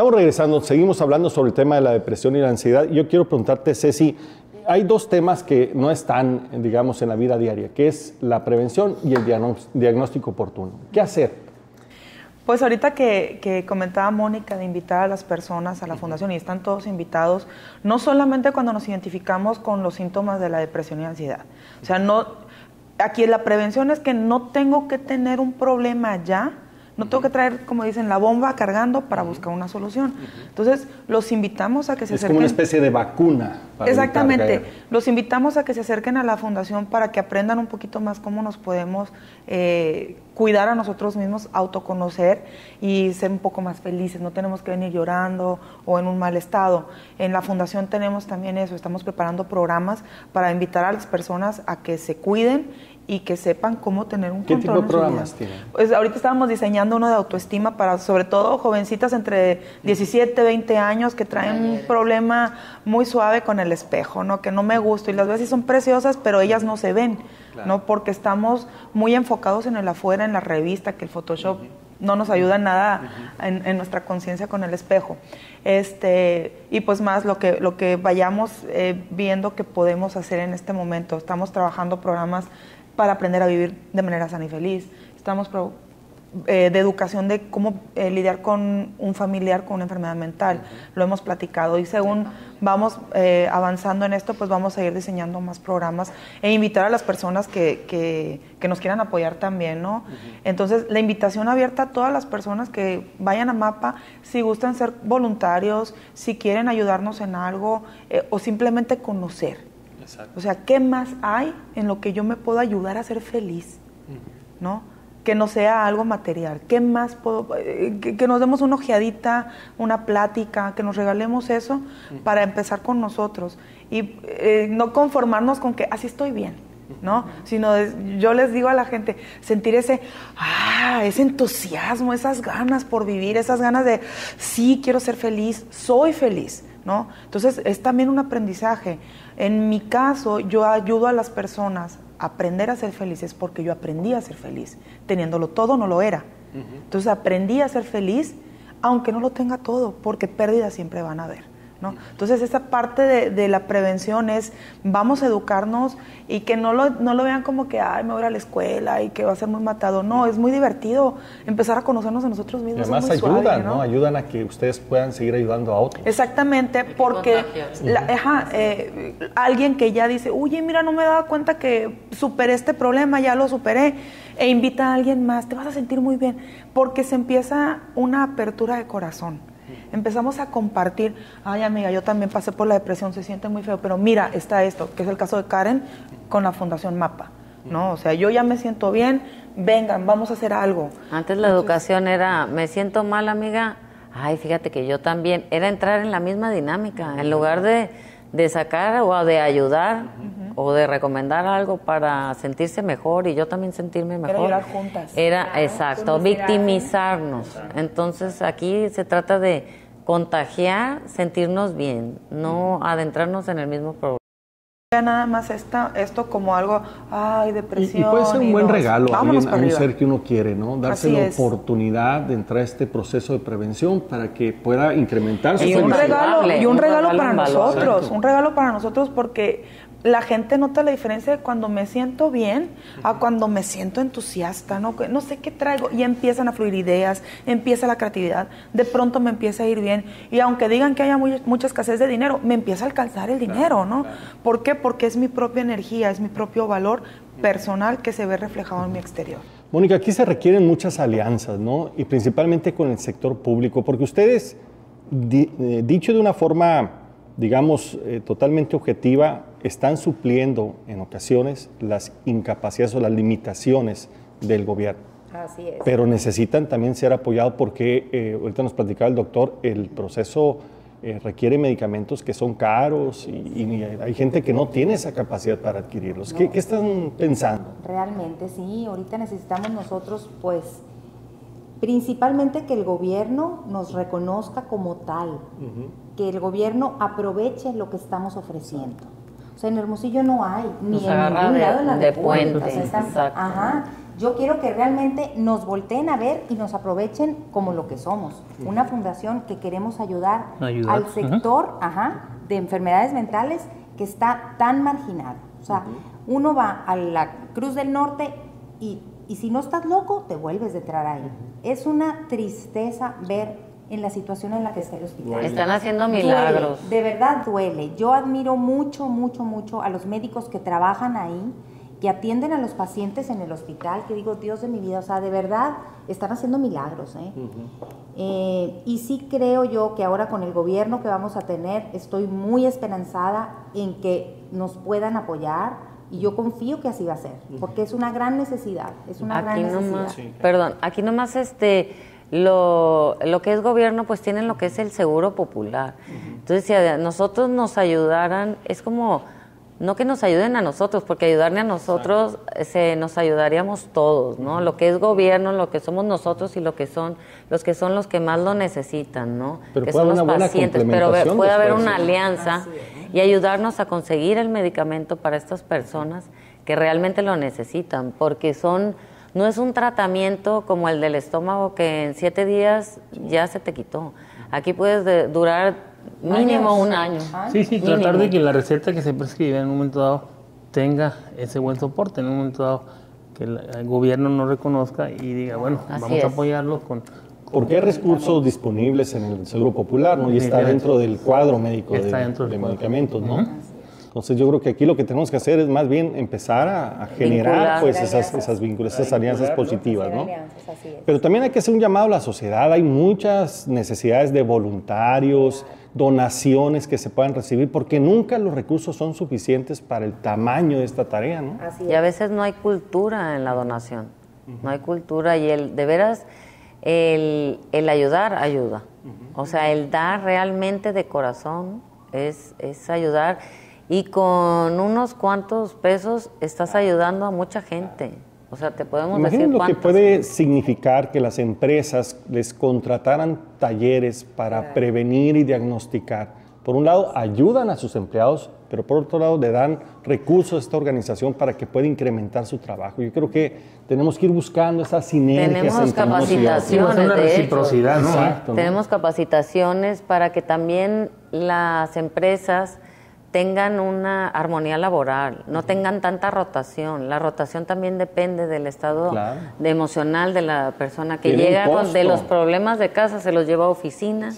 Estamos regresando, seguimos hablando sobre el tema de la depresión y la ansiedad. Yo quiero preguntarte, Ceci, hay dos temas que no están, digamos, en la vida diaria, que es la prevención y el diagnóstico oportuno. ¿Qué hacer? Pues ahorita que, comentaba Mónica de invitar a las personas a la fundación y están todos invitados, no solamente cuando nos identificamos con los síntomas de la depresión y ansiedad. O sea, no, aquí la prevención es que no tengo que tener un problema ya, no tengo que traer, como dicen, la bomba cargando para buscar una solución. Entonces, los invitamos a que se acerquen. Es como una especie de vacuna. Exactamente. Los invitamos a que se acerquen a la fundación para que aprendan un poquito más cómo nos podemos eh, cuidar a nosotros mismos, autoconocer y ser un poco más felices. No tenemos que venir llorando o en un mal estado. En la fundación tenemos también eso. Estamos preparando programas para invitar a las personas a que se cuiden y que sepan cómo tener un ¿Qué control. tipo de programas tienen? Pues ahorita estábamos diseñando uno de autoestima para sobre todo jovencitas entre 17, 20 años que traen un problema muy suave con el espejo, ¿no? Que no me gusta y las veces son preciosas, pero ellas no se ven, ¿no? Porque estamos muy enfocados en el afuera, en la revista, que el Photoshop no nos ayuda en nada en, nuestra conciencia con el espejo. Este, y pues más lo que, lo que vayamos eh, viendo que podemos hacer en este momento. Estamos trabajando programas para aprender a vivir de manera sana y feliz. Estamos eh, de educación de cómo eh, lidiar con un familiar con una enfermedad mental. Lo hemos platicado y según vamos eh, avanzando en esto, pues vamos a ir diseñando más programas e invitar a las personas que, que, nos quieran apoyar también, ¿no? Entonces, la invitación abierta a todas las personas que vayan a MAPA, si gustan ser voluntarios, si quieren ayudarnos en algo o simplemente conocer. O sea, ¿qué más hay en lo que yo me puedo ayudar a ser feliz? ¿No? Que no sea algo material. ¿Qué más puedo? Eh, que, nos demos una ojeadita, una plática, que nos regalemos eso para empezar con nosotros. Y eh, no conformarnos con que así estoy bien. ¿no? Sino yo les digo a la gente, sentir ese, ah, ese entusiasmo, esas ganas por vivir, esas ganas de, sí, quiero ser feliz, soy feliz, ¿no? Entonces es también un aprendizaje. En mi caso, yo ayudo a las personas a aprender a ser felices porque yo aprendí a ser feliz. Teniéndolo todo, no lo era. Entonces aprendí a ser feliz, aunque no lo tenga todo, porque pérdidas siempre van a haber. Entonces, esa parte de, la prevención es, vamos a educarnos y que no lo, no lo vean como que, ay, me voy a la escuela y que va a ser muy matado. No, es muy divertido empezar a conocernos a nosotros mismos. Y además ayudan, ¿no? Ayudan a que ustedes puedan seguir ayudando a otros. Exactamente, porque eh, alguien que ya dice, oye, mira, no me he dado cuenta que superé este problema, ya lo superé, e invita a alguien más, te vas a sentir muy bien, porque se empieza una apertura de corazón empezamos a compartir, ay amiga, yo también pasé por la depresión, se siente muy feo, pero mira, está esto, que es el caso de Karen con la Fundación MAPA, ¿no? O sea, yo ya me siento bien, vengan, vamos a hacer algo. Antes la educación era, me siento mal amiga, ay, fíjate que yo también, era entrar en la misma dinámica, en lugar de, de sacar o de ayudar o de recomendar algo para sentirse mejor y yo también sentirme mejor. Era llorar juntas. Era, exacto, victimizarnos. Entonces aquí se trata de contagiar, sentirnos bien, no adentrarnos en el mismo problema. Nada más esta, esto como algo, ay, depresión. Y, puede ser un buen regalo a, un ser que uno quiere, ¿no? Darse la oportunidad de entrar a este proceso de prevención para que pueda incrementar su y un regalo Y un, regalo, para nosotros, un regalo para nosotros porque la gente nota la diferencia de cuando me siento bien a cuando me siento entusiasta, ¿no? no sé qué traigo y empiezan a fluir ideas, empieza la creatividad, de pronto me empieza a ir bien y aunque digan que haya mucha escasez de dinero, me empieza a alcanzar el dinero, ¿no? ¿Por qué? Porque es mi propia energía, es mi propio valor personal que se ve reflejado en mi exterior. Mónica, aquí se requieren muchas alianzas, ¿no? Y principalmente con el sector público, porque ustedes, eh, dicho de una forma, digamos, eh, totalmente objetiva, están supliendo en ocasiones las incapacidades o las limitaciones del gobierno. Así es. Pero necesitan también ser apoyados porque, eh, ahorita nos platicaba el doctor, el proceso eh, requiere medicamentos que son caros y, hay gente que no tiene esa capacidad para adquirirlos. ¿Qué, están pensando? Realmente, sí, ahorita necesitamos nosotros, pues, principalmente que el gobierno nos reconozca como tal, que el gobierno aproveche lo que estamos ofreciendo. O sea, en Hermosillo no hay, ni en ningún lado en la de puente. ajá, Yo quiero que realmente nos volteen a ver y nos aprovechen como lo que somos. Una fundación que queremos ayudar, al sector de enfermedades mentales que está tan marginado. O sea, uno va a la Cruz del Norte y, y si no estás loco, te vuelves de entrar ahí. Es una tristeza ver en la situación en la que está el hospital. Están haciendo milagros. de verdad duele. Yo admiro mucho, mucho, mucho a los médicos que trabajan ahí, que atienden a los pacientes en el hospital, que digo, Dios de mi vida, o sea, de verdad están haciendo milagros. ¿eh? Eh, y sí creo yo que ahora con el gobierno que vamos a tener, estoy muy esperanzada en que nos puedan apoyar. Y yo confío que así va a ser, porque es una gran necesidad, es una gran necesidad. Perdón, aquí nomás este, lo, lo, que es gobierno, pues tienen lo que es el seguro popular. Entonces, si a nosotros nos ayudaran, es como, no que nos ayuden a nosotros, porque ayudarle a nosotros, se, nos ayudaríamos todos, ¿no? Lo que es gobierno, lo que somos nosotros y lo que son los que son los que más lo necesitan, ¿no? que son los pacientes. Pero puede haber una alianza y ayudarnos a conseguir el medicamento para estas personas que realmente lo necesitan, porque son no es un tratamiento como el del estómago que en siete días ya se te quitó. Aquí puedes durar mínimo un año. Sí, sí, tratar de que la receta que se prescribe en un momento dado tenga ese buen soporte, en un momento dado que el, gobierno no reconozca y diga, bueno, vamos a apoyarlo con... Porque hay recursos disponibles en el Seguro Popular, ¿no? Y está dentro del cuadro médico de, de medicamentos, ¿no? Entonces yo creo que aquí lo que tenemos que hacer es más bien empezar a, generar pues esas, esas vínculos, esas alianzas positivas, ¿no? Pero también hay que hacer un llamado a la sociedad, hay muchas necesidades de voluntarios, donaciones que se puedan recibir, porque nunca los recursos son suficientes para el tamaño de esta tarea, ¿no? y a veces no hay cultura en la donación, no hay cultura y el, de veras, el, el ayudar ayuda, o sea, el dar realmente de corazón es, es ayudar y con unos cuantos pesos estás ayudando a mucha gente. O sea, te podemos Imaginen lo que puede significar que las empresas les contrataran talleres para prevenir y diagnosticar. Por un lado, ayudan a sus empleados, pero por otro lado, le dan recursos a esta organización para que pueda incrementar su trabajo. Yo creo que tenemos que ir buscando esas sinergias. Tenemos capacitaciones, de reciprocidad, ¿no? Tenemos capacitaciones para que también las empresas tengan una armonía laboral, no tengan tanta rotación. La rotación también depende del estado de emocional de la persona que llega de los problemas de casa, se los lleva a oficina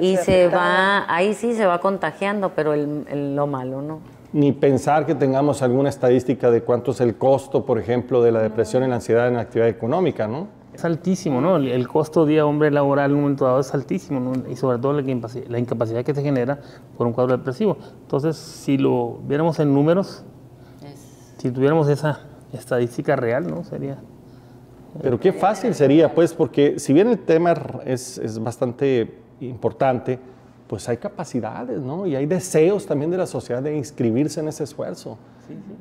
y se va, ahí sí se va contagiando, pero el, lo malo no. Ni pensar que tengamos alguna estadística de cuánto es el costo, por ejemplo, de la depresión y la ansiedad en la actividad económica, ¿no? Es altísimo, ¿no? El, costo día hombre laboral en un momento dado es altísimo, ¿no? Y sobre todo la incapacidad, que se genera por un cuadro depresivo. Entonces, si lo viéramos en números, si tuviéramos esa estadística real, ¿no? Sería... Pero qué fácil sería, pues, porque si bien el tema es, es bastante importante, pues hay capacidades, ¿no? Y hay deseos también de la sociedad de inscribirse en ese esfuerzo.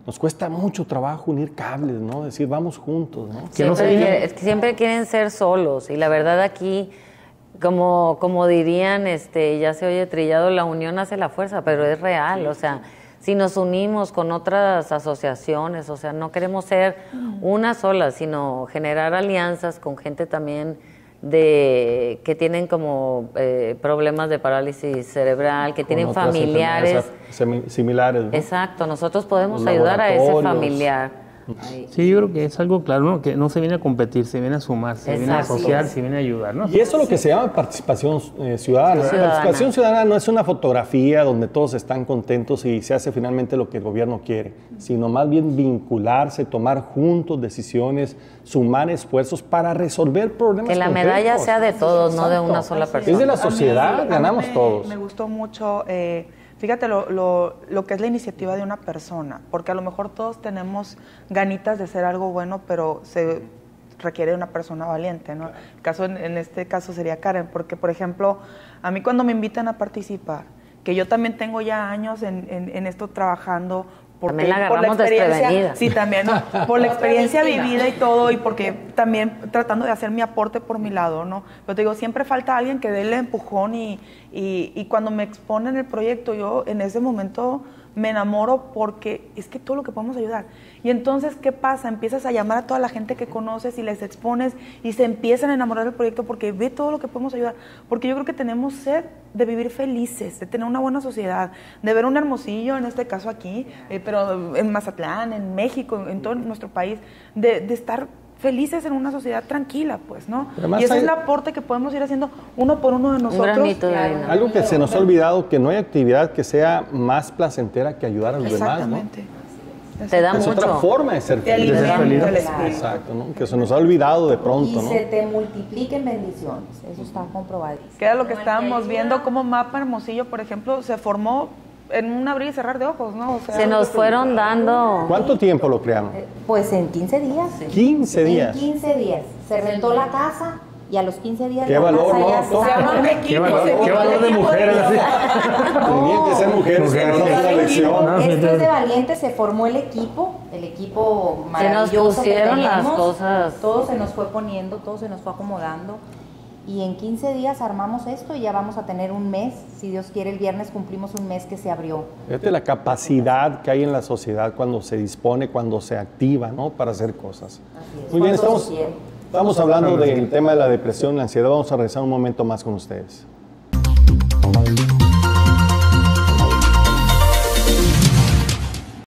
Nos cuesta mucho trabajo unir cables, ¿no? Decir, vamos juntos, ¿no? Siempre, es que siempre quieren ser solos y la verdad aquí, como, como dirían, este, ya se oye trillado, la unión hace la fuerza, pero es real, o sea, si nos unimos con otras asociaciones, o sea, no queremos ser una sola, sino generar alianzas con gente también de que tienen como eh, problemas de parálisis cerebral, que tienen familiares similares. Exacto, nosotros podemos ayudar a ese familiar. Sí, yo creo que es algo claro, que no se viene a competir, se viene a sumar, se viene a asociar, se viene a ayudar. ¿no? Y eso es lo que se llama participación eh, ciudadana. La participación ciudadana no es una fotografía donde todos están contentos y se hace finalmente lo que el gobierno quiere, sino más bien vincularse, tomar juntos decisiones, sumar esfuerzos para resolver problemas. Que la medalla sea de todos, no de una sola persona. Es de la sociedad, ganamos todos. Me gustó mucho. Eh, Fíjate lo, lo, que es la iniciativa de una persona, porque a lo mejor todos tenemos ganitas de hacer algo bueno, pero se requiere de una persona valiente, ¿no? El caso, en, este caso sería Karen, porque por ejemplo, a mí cuando me invitan a participar, que yo también tengo ya años en, en esto trabajando, también la agarramos desprevenida. Sí, también, por la experiencia vivida y todo, y porque también tratando de hacer mi aporte por mi lado, ¿no? Pero te digo, siempre falta alguien que dé el empujón y, y, y cuando me exponen el proyecto, yo en ese momento me enamoro porque es que todo lo que podemos ayudar. Y entonces, ¿qué pasa? Empiezas a llamar a toda la gente que conoces y les expones y se empiezan a enamorar del proyecto porque ve todo lo que podemos ayudar. Porque yo creo que tenemos sed de vivir felices, de tener una buena sociedad, de ver un hermosillo, en este caso aquí, eh, pero en Mazatlán, en México, en todo nuestro país, de, de estar felices en una sociedad tranquila, pues, ¿no? Y ese es el aporte que podemos ir haciendo uno por uno de nosotros. Algo que se nos ha olvidado, que no hay actividad que sea más placentera que ayudar a los demás, ¿no? Te da es mucho. otra forma de ser feliz. Exacto, ¿no? Que se nos ha olvidado de pronto, y ¿no? se te multipliquen bendiciones, eso está comprobado. Que era lo que estábamos viendo, como Mapa Hermosillo, por ejemplo, se formó en un abrir y cerrar de ojos, ¿no? O sea, se nos fueron dando... ¿Cuánto tiempo lo crearon? Eh, Pues en 15 días. 15 días. En 15 días. Se rentó la casa y a los 15 días Qué valor, ¿no? Qué valor, qué valor de mujeres así. Tenían que ser mujeres que nos dan la lección. No, sí, Esto es sí. de valiente, se formó el equipo, el equipo Se nos maravilloso que pusieron las tenemos. cosas. Todo se nos fue poniendo, todo se nos fue acomodando. Y en 15 días armamos esto y ya vamos a tener un mes. Si Dios quiere, el viernes cumplimos un mes que se abrió. Fíjate la capacidad que hay en la sociedad cuando se dispone, cuando se activa, ¿no? Para hacer cosas. Así es, Muy bien, estamos, estamos hablando del tema de la depresión, la ansiedad. Vamos a regresar un momento más con ustedes.